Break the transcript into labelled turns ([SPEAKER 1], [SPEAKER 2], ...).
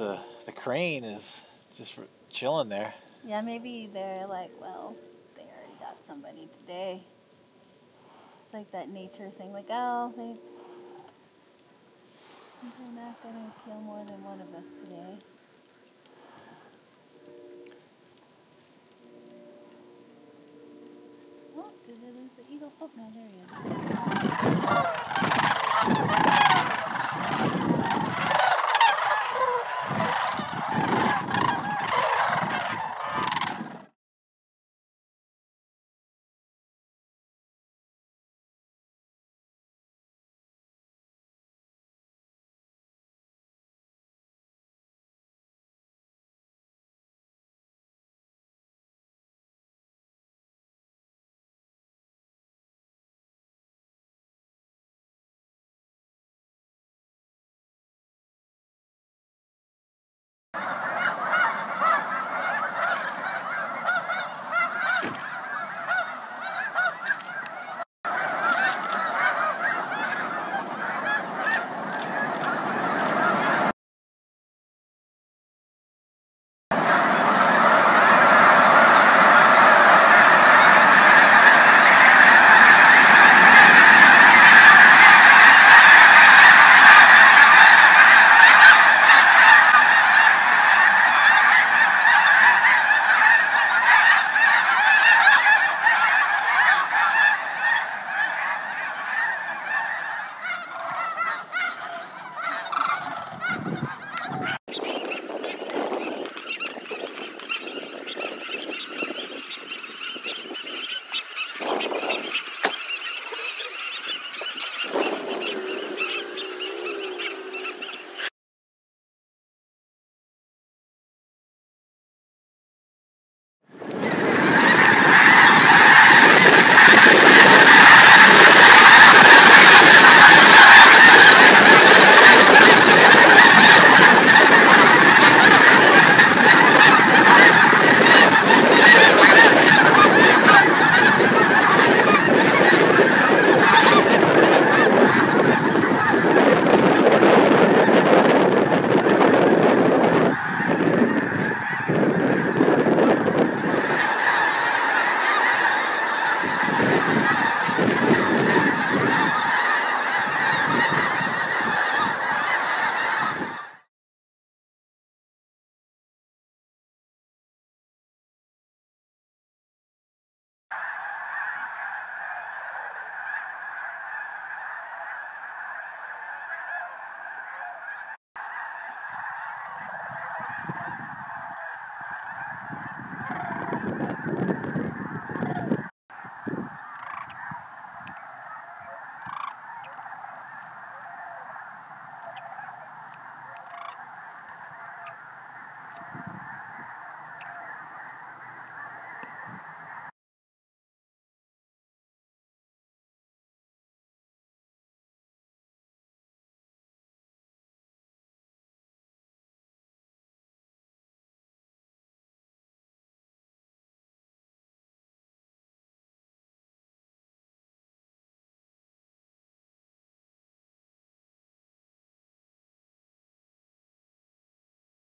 [SPEAKER 1] the the crane is just chilling there.
[SPEAKER 2] Yeah, maybe they're like, well, they already got somebody today. It's like that nature thing, like, oh, they, they're not gonna kill more than one of us today. Oh, did the eagle? Oh, no, there he is.